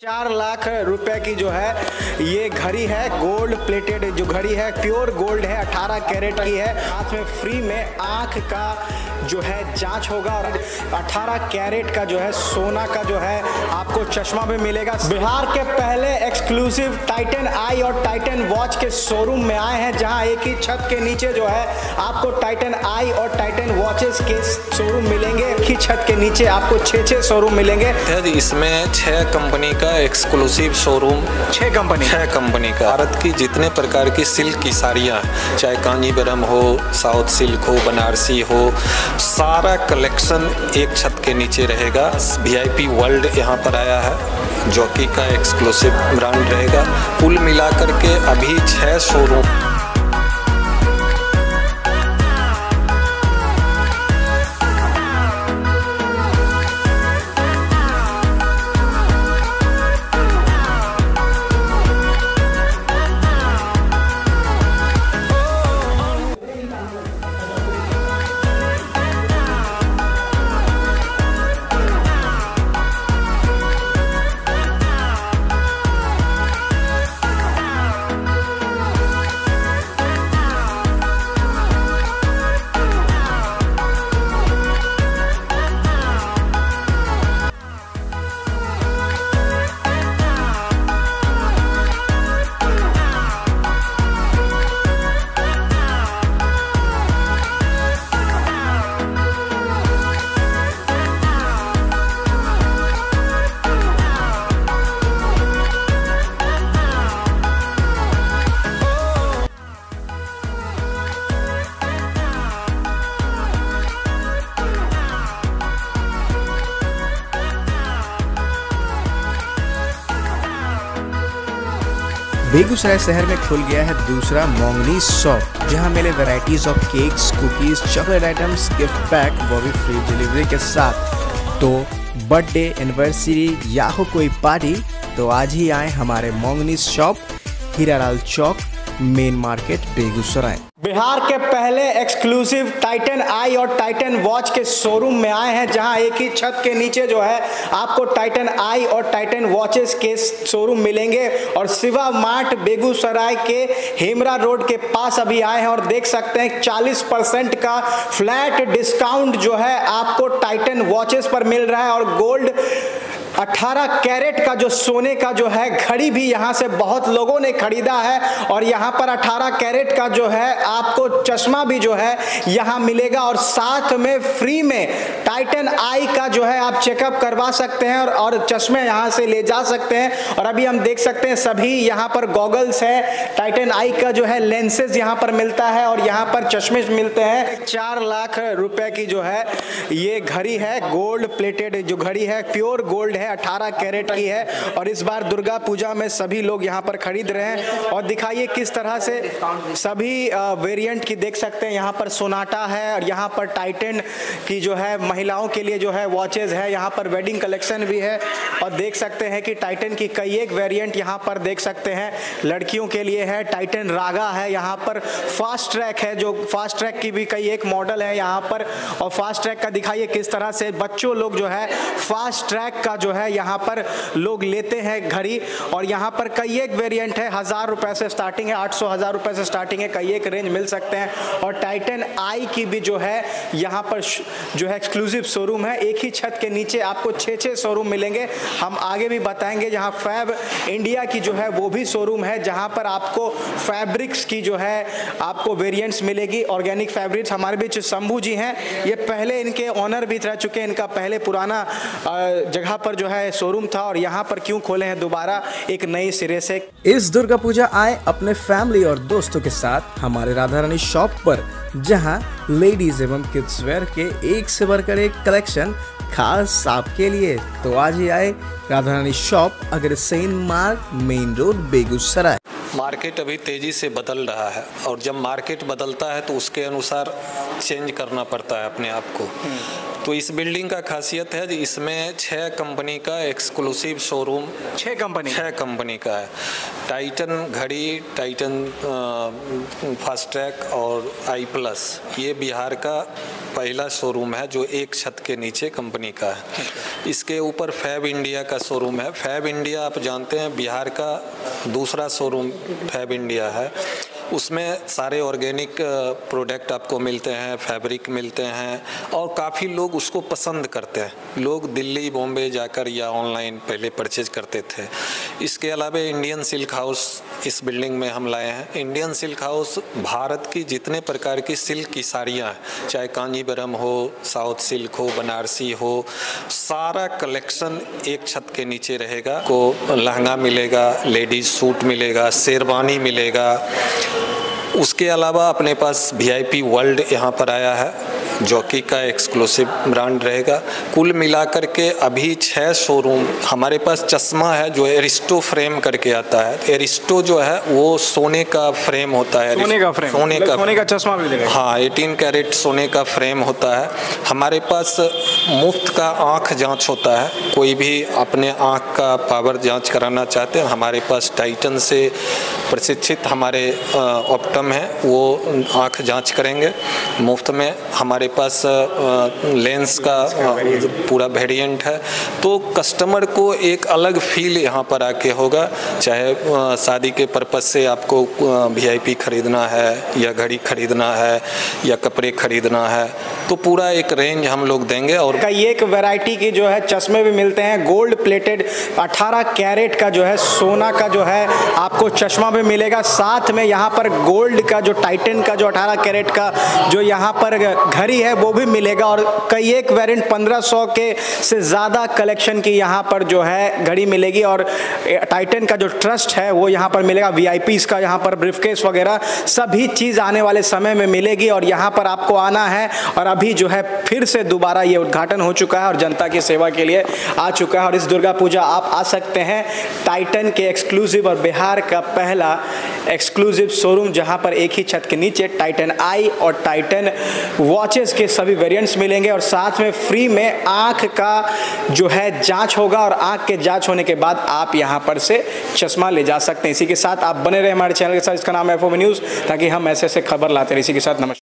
चार लाख रुपए की जो है, ये घड़ी है गोल्ड प्लेटेड जो घड़ी है प्योर गोल्ड है 18 कैरेट की है। हाथ में फ्री में आँख का जो है जाँच होगा और 18 कैरेट का जो है, सोना का जो है आपको चश्मा भी मिलेगा। बिहार के पहले एक्सक्लूसिव टाइटन आई और टाइटन वॉच के शोरूम में आए हैं, जहाँ एक ही छत के नीचे जो है आपको टाइटन आई और टाइटन वॉचेस के शोरूम मिलेंगे। एक ही छत के नीचे आपको छः छः शोरूम मिलेंगे इसमें छह कंपनी का एक्सक्लूसिव शोरूम छः कंपनी छह कंपनी का। भारत की जितने प्रकार की सिल्क की साड़ियाँ चाहे कांजीवरम हो साउथ सिल्क हो बनारसी हो सारा कलेक्शन एक छत के नीचे रहेगा। वीआईपी वर्ल्ड यहाँ पर आया है जॉकी का एक्सक्लूसिव ब्रांड रहेगा। कुल मिला करके अभी छः शोरूम बेगूसराय शहर में खुल गया है दूसरा मोंगनी शॉप जहाँ मिले varieties of cakes cookies chocolate items gift pack वो भी फ्री डिलीवरी के साथ। तो बर्थडे एनिवर्सरी या हो कोई पार्टी तो आज ही आए हमारे Monginis shop Hiralal Chowk main market Begusarai. Bihar के पहले एक्सक्लूसिव टाइटन आई और टाइटन वॉच के शोरूम में आए हैं, जहाँ एक ही छत के नीचे जो है, आपको टाइटन आई और टाइटन वॉचेस के शोरूम मिलेंगे। और शिवा मार्ट बेगूसराय के हेमरा रोड के पास अभी आए हैं और देख सकते हैं 40 परसेंट का फ्लैट डिस्काउंट जो है, आपको टाइटन वॉचेस पर मिल रहा है। और गोल्ड 18 कैरेट का जो सोने का जो है घड़ी भी यहाँ से बहुत लोगों ने खरीदा है और यहाँ पर 18 कैरेट का जो है आपको चश्मा भी जो है यहाँ मिलेगा और साथ में फ्री में टाइटन आई का जो है आप चेकअप करवा सकते हैं और, और चश्मे यहाँ से ले जा सकते हैं। और अभी हम देख सकते हैं सभी यहाँ पर गॉगल्स है। टाइटन आई का जो है लेंसेज यहाँ पर मिलता है और यहाँ पर चश्मे मिलते हैं। चार लाख रुपए की जो है ये घड़ी है गोल्ड प्लेटेड जो घड़ी है प्योर गोल्ड है। है 18 कैरेट की है और इस बार दुर्गा पूजा में सभी लोग यहाँ पर खरीद रहे हैं। और दिखाइए किस तरह से सभी वेरिएंट की देख सकते हैं। यहाँ पर सोनाटा है और यहाँ पर टाइटन की जो है, महिलाओं के लिए जो है वॉचेज है। यहाँ पर वेडिंग कलेक्शन भी है और देख सकते हैं कि टाइटन की कई एक वेरियंट यहाँ पर देख सकते हैं। लड़कियों के लिए है टाइटन रागा है। यहाँ पर फास्ट ट्रैक है जो फास्ट ट्रैक की भी कई एक मॉडल है यहाँ पर। और फास्ट ट्रैक का दिखाइए किस तरह से बच्चों लोग जो है फास्ट ट्रैक का जो है यहाँ पर लोग लेते हैं घड़ी और यहाँ पर कई एक वेरिएंट है, हज़ार रुपए से स्टार्टिंग है, आठ सौ, हज़ार रुपए से स्टार्टिंग है, कई एक रेंज मिल सकते हैं। और टाइटन आई की भी जो है, यहाँ पर जो है एक्सक्लूसिव शोरूम है, एक ही छत के नीचे आपको छः छः शोरूम मिलेंगे। हम आगे भी बताएँगे, जहाँ फैब इंडिया की जो है, वो भी शोरूम है, जहाँ पर आपको फैब्रिक्स की जो है, आपको वेरियंट्स मिलेगी। ऑर्गेनिक फैब्रिक्स हमारे बीच शंभू जी हैं। ये पहले इनके ऑनर भी रह चुके हैं, इनका पहले पुराना जगह पर जो जो है शोरूम था और यहाँ पर क्यों खोले हैं दोबारा एक नई सिरे से? इस दुर्गा पूजा आए अपने फैमिली और दोस्तों के साथ हमारे राधा रानी शॉप पर, जहाँ लेडीज़ एवं किड्स वेयर के एक से बढ़कर एक कलेक्शन खास आपके लिए। तो आज ही आए राधा रानी शॉप अगर सेन मार्ग मेन रोड बेगूसराय। मार्केट अभी तेज़ी से बदल रहा है और जब मार्केट बदलता है तो उसके अनुसार चेंज करना पड़ता है अपने आप को। तो इस बिल्डिंग का खासियत है कि इसमें छः कंपनी का एक्सक्लूसिव शोरूम छः कंपनी? छः कंपनी का है। टाइटन घड़ी टाइटन फास्ट ट्रैक और आई प्लस ये बिहार का पहला शोरूम है जो एक छत के नीचे कंपनी का है। इसके ऊपर फैब इंडिया का शोरूम है। फैब इंडिया आप जानते हैं बिहार का दूसरा शोरूम फैब इंडिया है। उसमें सारे ऑर्गेनिक प्रोडक्ट आपको मिलते हैं फैब्रिक मिलते हैं और काफ़ी लोग उसको पसंद करते हैं। लोग दिल्ली, बॉम्बे जाकर या ऑनलाइन पहले परचेज करते थे। इसके अलावा इंडियन सिल्क हाउस इस बिल्डिंग में हम लाए हैं। इंडियन सिल्क हाउस, भारत की जितने प्रकार की सिल्क की साड़ियाँ हैं, चाहे कांजीवरम हो, साउथ सिल्क हो, बनारसी हो, सारा कलेक्शन एक छत के नीचे रहेगा। को लहंगा मिलेगा, लेडीज़ सूट मिलेगा, शेरवानी मिलेगा। उसके अलावा अपने पास वी वर्ल्ड यहाँ पर आया है। जॉकी का एक्सक्लूसिव ब्रांड रहेगा। कुल मिलाकर के अभी छः शोरूम हमारे पास चश्मा है जो एरिस्टो फ्रेम करके आता है। एरिस्टो जो है वो सोने का फ्रेम होता है। सोने का फ्रेम सोने का सोने का चश्मा भी देगा हाँ 18 कैरेट सोने का फ्रेम होता है। हमारे पास मुफ़्त का आँख जाँच होता है। कोई भी अपने आँख का पावर जाँच कराना चाहते हैं हमारे पास टाइटन से प्रशिक्षित हमारे ऑप्टम हैं। वो आँख जाँच करेंगे। मुफ़्त में हमारे पास लेंस का पूरा वेरिएंट है तो कस्टमर को एक अलग फील यहाँ पर आके होगा। चाहे शादी के पर्पज़ से आपको वीआईपी खरीदना है, या घड़ी खरीदना है, या कपड़े खरीदना है तो पूरा एक रेंज हम लोग देंगे और का ये एक वैरायटी की जो है चश्मे भी मिलते हैं। गोल्ड प्लेटेड 18 कैरेट का जो है, सोना का जो है, आपको चश्मा भी मिलेगा। साथ में यहाँ पर गोल्ड का जो टाइटन का जो 18 कैरेट का जो यहाँ पर घड़ी है वो भी मिलेगा। और कई एक वेरिएंट 1500 के से ज़्यादा कलेक्शन की यहाँ पर जो है घड़ी मिलेगी। और टाइटन का जो ट्रस्ट है, वो यहाँ पर मिलेगा। वी का यहाँ पर ब्रिफकेस वगैरह, सभी चीज़ आने वाले समय में मिलेगी। और यहाँ पर आपको आना है और अभी जो है फिर से दोबारा ये उद्घाटन हो चुका है और जनता की सेवा के लिए आ चुका है। और इस दुर्गा पूजा आप आ सकते हैं टाइटन के एक्सक्लूसिव और बिहार का पहला एक्सक्लूसिव शोरूम जहाँ पर एक ही छत के नीचे टाइटन आई और टाइटन वॉचेस के सभी वेरिएंट्स मिलेंगे और साथ में फ्री में आँख का जो है जाँच होगा और आँख के जाँच होने के बाद आप यहाँ पर से चश्मा ले जा सकते हैं। इसी के साथ आप बने रहे हमारे चैनल के साथ। इसका नाम है एफ़ न्यूज़ ताकि हम ऐसे ऐसे खबर लाते रहे। इसी के साथ नमस्कार।